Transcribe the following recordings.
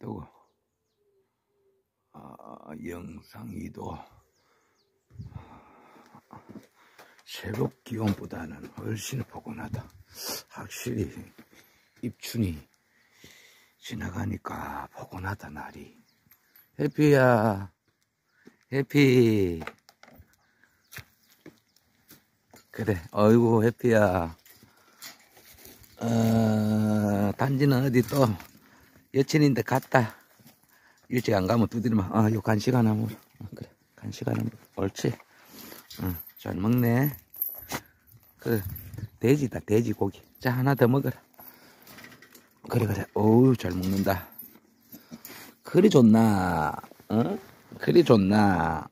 뜨고 아, 영상이도 새벽 기온보다는 훨씬 포근하다. 확실히 입춘이 지나가니까 포근하다 날이. 해피야, 해피. 그래, 어이구 해피야. 어, 단지는 어디 또 여친인데 갔다. 일찍 안 가면 두드리면 아, 요 간식 하나 먹어. 어, 그래, 간식 하나 먹어. 옳지. 응, 잘 먹네. 그 돼지다, 돼지고기. 자, 하나 더 먹어라. 그래, 그래. 어우, 잘 먹는다. 그리 좋나? 어? 그리 좋나?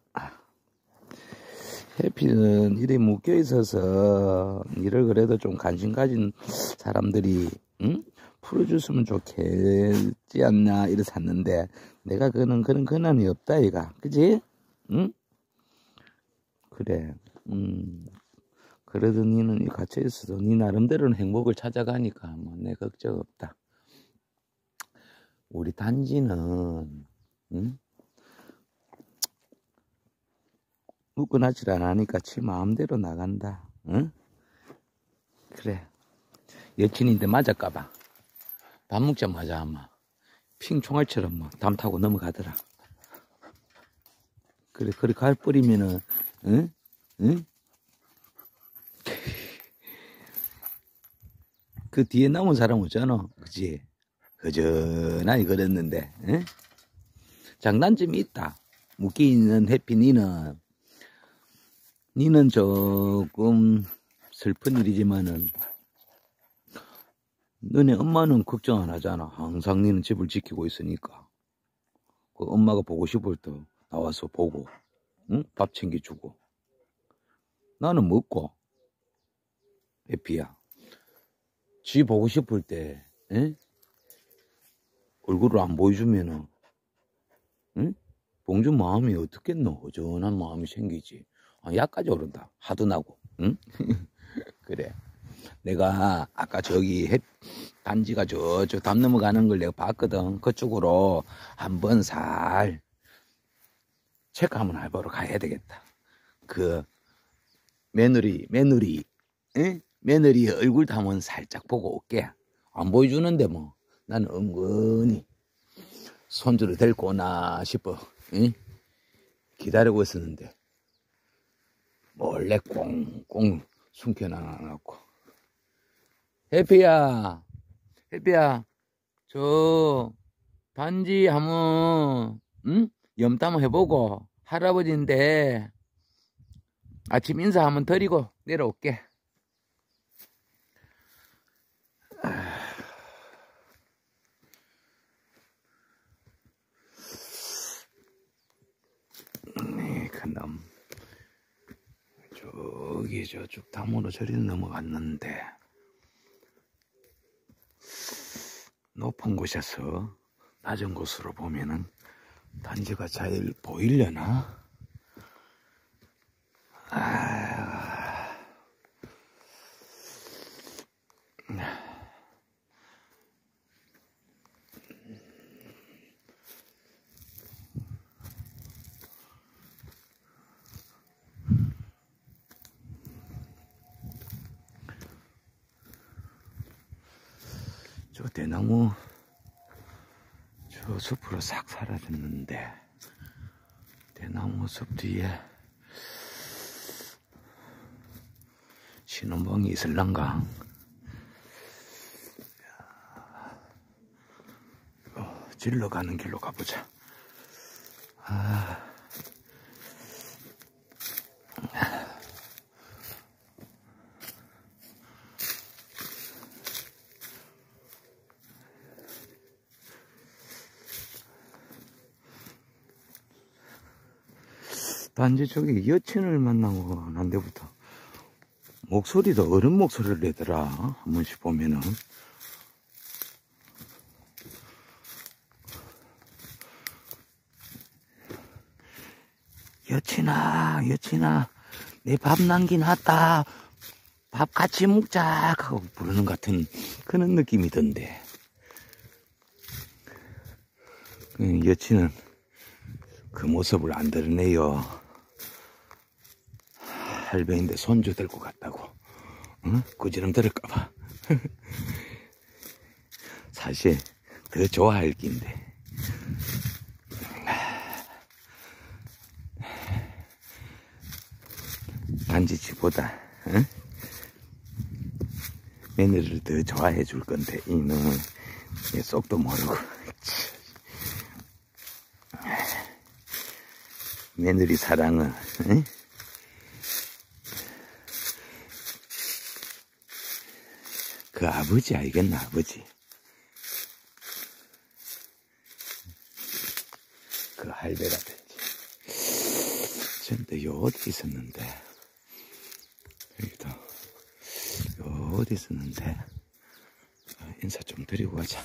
해피는 이래 묶여 있어서 이를 그래도 좀 관심 가진 사람들이 응? 풀어줬으면 좋겠지 않나 이래 샀는데 내가 그는 그런 근원이 없다 이가 그지? 응? 그래 음 그래도 니는 갇혀 있어도 니 나름대로는 행복을 찾아가니까 뭐 내 걱정 없다 우리 단지는 응? 묶어놨질 않으니까 지 마음대로 나간다. 응? 그래. 여친인데 맞을까봐. 밥 먹자마자 아마 핑 총알처럼 뭐담 타고 넘어가더라. 그래, 그래, 갈 뿌리면은, 응? 응? 그 뒤에 남은 사람 없잖아. 그지? 허전하게 그랬는데, 응? 장단점이 있다. 묶여 있는 해피 니는 니는 조금 슬픈 일이지만은 너네 엄마는 걱정 안 하잖아. 항상 니는 집을 지키고 있으니까. 그 엄마가 보고 싶을 때 나와서 보고, 응? 밥 챙겨주고. 나는 먹고, 해피야. 지 보고 싶을 때, 응? 얼굴을 안 보여주면은, 응? 봉준 마음이 어떻겠노? 허전한 마음이 생기지. 어, 약까지 오른다. 하도 나고. 응? 그래. 내가 아까 저기 해, 단지가 저쪽 담 넘어가는 걸 내가 봤거든. 그쪽으로 한번 살 체크 한번 해보러 가야 되겠다. 그 며느리, 며느리, 응? 며느리 얼굴 담은 살짝 보고 올게. 안 보여주는데 뭐. 나는 은근히 손주를 데리고 오나 싶어. 응? 기다리고 있었는데. 몰래 꽁꽁 숨겨놔놓고. 해피야, 해피야, 저, 반지 한번, 응? 염담 해보고, 할아버지인데, 아침 인사 한번 드리고 내려올게. 네, 그놈. 저기 저쪽 담으로 저리 넘어갔는데 높은 곳에서 낮은 곳으로 보면은 단지가 잘 보이려나? 아... 저 대나무 저 숲으로 싹 사라졌는데 대나무 숲 뒤에 신혼방이 있을란가 어, 질러 가는 길로 가보자 아. 단지 저기 여친을 만나고 난 데부터 목소리도 어른 목소리를 내더라. 한 번씩 보면은. 여친아 여친아 내 밥 남기놨다. 밥 같이 먹자. 하고 부르는 같은 그런 느낌이던데. 그 여친은 그 모습을 안 드러내요. 할배인데 손주 들고 갔다고. 응? 꾸지름 들을까봐. 사실 더 좋아할 낀데. 반지치보다 응? 며느리를 더 좋아해 줄 건데 이놈 쏙도 모르고 며느리 사랑은 응? 그 아버지 알겠나 아버지? 그 할배라든지. 전데 요 어디 있었는데? 여기도 요 어디 있었는데? 어, 인사 좀 드리고 가자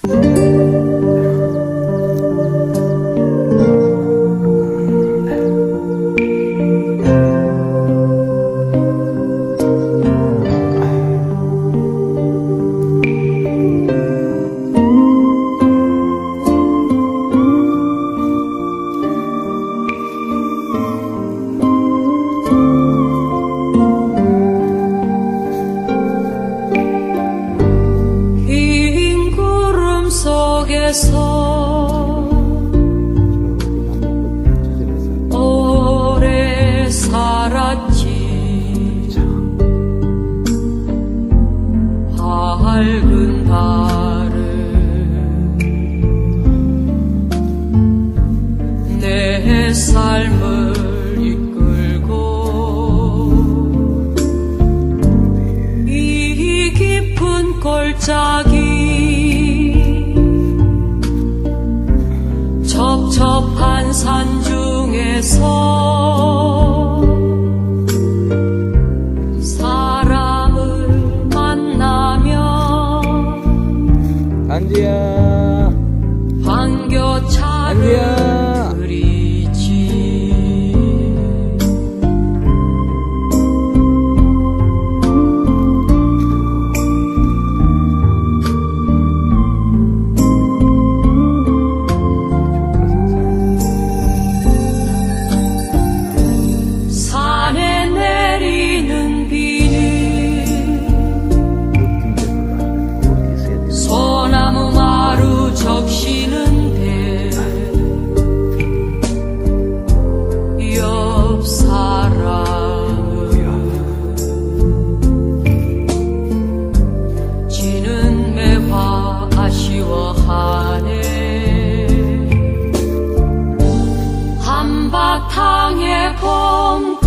삶을 이끌고 이 깊은 골짜기 첩첩한 산 중에서 사람을 만나면 안지야. 반겨 차를 한바탕의 봉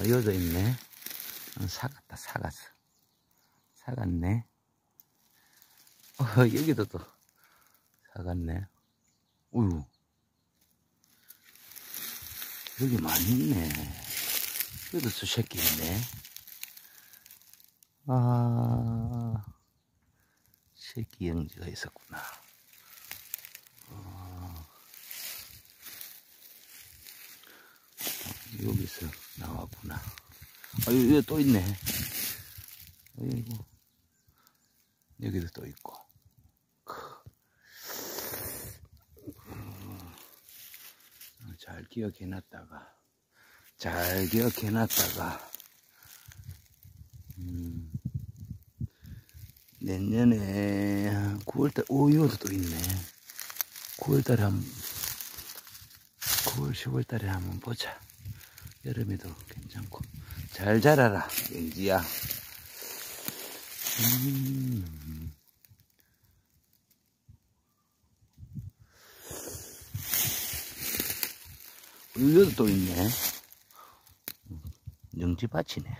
어, 여기도 있네. 어, 사갔다, 사갔어. 사갔네. 어, 여기도 또 사갔네. 우유. 여기 많이 있네. 여기도 또 새끼 있네. 아, 새끼 영지가 있었구나. 어, 여기서 나왔구나. 아, 여기, 또 있네. 어이구. 여기도 또 있고. 크. 어, 잘 기억해 놨다가, 잘 기억해 놨다가, 음, 내년에 9월달, 오, 이것도 또 있네. 9월달에 한, 9월, 10월달에 한번 보자. 여름에도 괜찮고. 잘 자라라, 영지야. 음. 여기도 또 있네. 영지밭이네.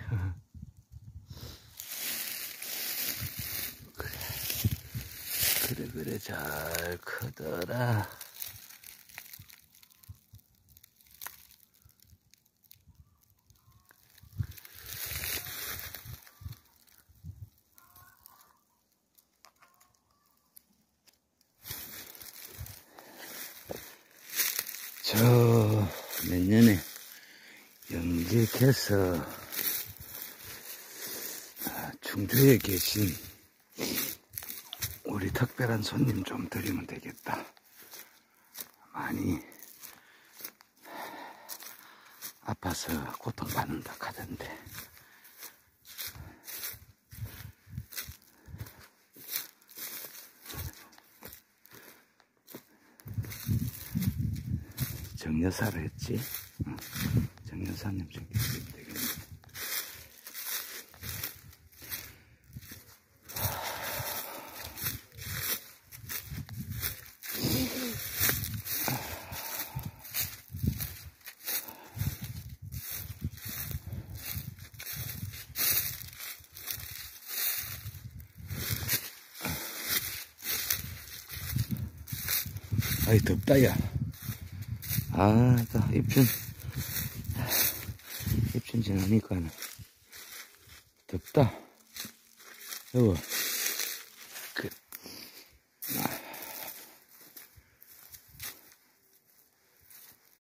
그래. 그래, 그래, 잘 크더라. 저 내년에 영직해서 아, 충주에 계신 우리 특별한 손님 좀 드리면 되겠다. 많이 아파서 고통받는다 하던데. 정여사로 했지? 응. 정여사님 좀 계시면 되겠네. 아이 덥다 야. 아, 또 입춘 입춘 지나니까는 덥다. 여보.